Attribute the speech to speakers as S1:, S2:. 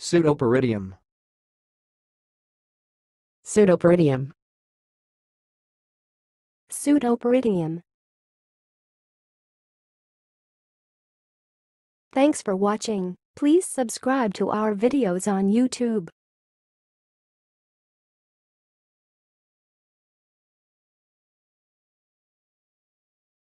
S1: Pseudoperidium.
S2: Pseudoperidium.
S3: Pseudoperidium. Thanks for watching. Please subscribe to our videos on YouTube.